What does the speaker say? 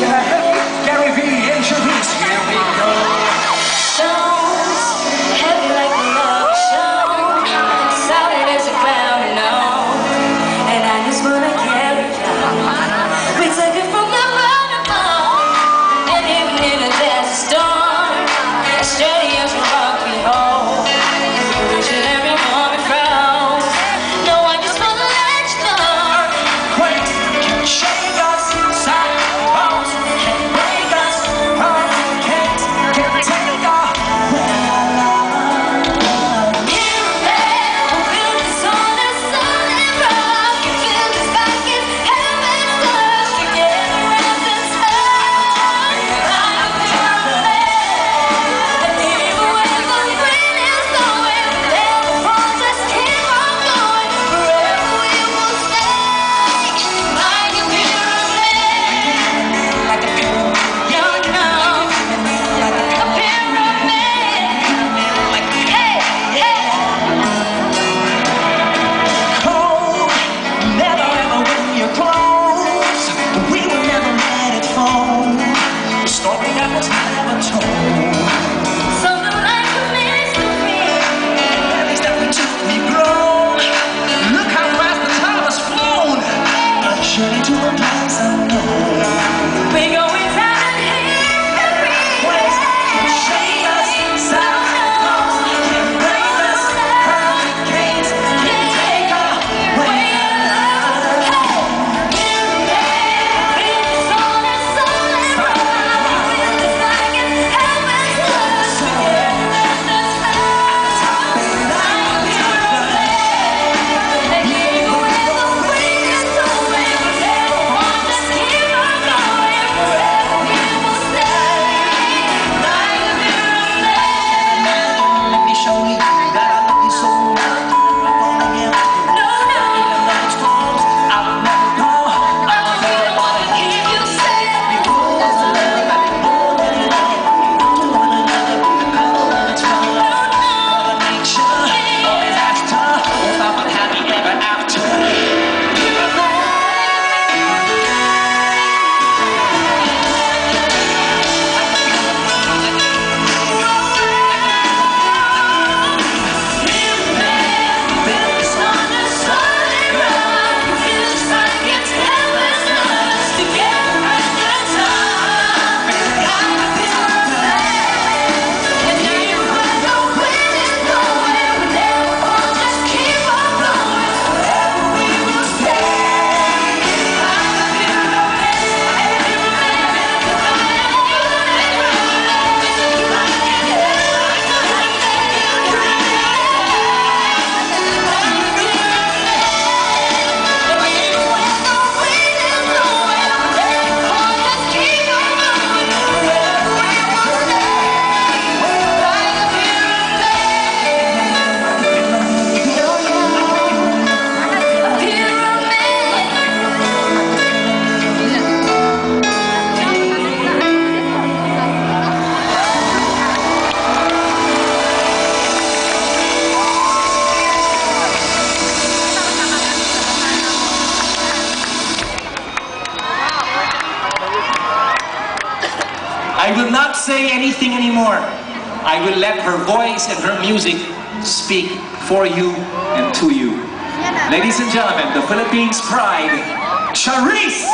Yeah. was never told I will not say anything anymore. I will let her voice and her music speak for you and to you. Ladies and gentlemen, the Philippines pride, Charice!